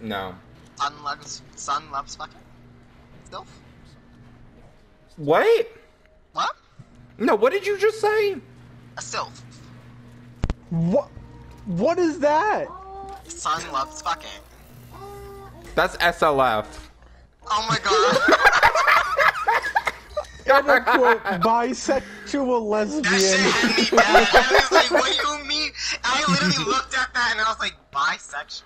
No. Sun loves sun loves fucking. self. What? What? No. What did you just say? A sylph. What? What is that? Sun loves fucking. That's SLF. Oh my god. And quote, bisexual That shit lesbian. me bad. I was like, what do you mean? I literally looked at that and I was like, bisexual.